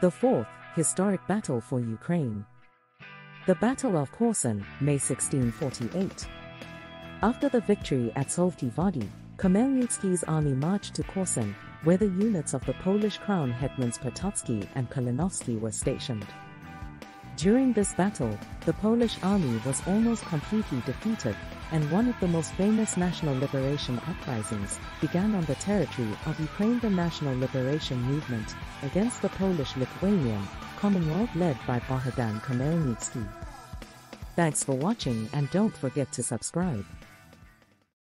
The fourth, historic battle for Ukraine. The Battle of Korsun, May 1648. After the victory at Solovki Vary, Khmelnytsky's army marched to Korsun, where the units of the Polish crown hetmans Potocki and Kalinowski were stationed. During this battle, the Polish army was almost completely defeated, and one of the most famous national liberation uprisings began on the territory of Ukraine the National Liberation Movement against the Polish-Lithuanian Commonwealth led by Bohdan Khmelnytsky. Thanks for watching and don't forget to subscribe.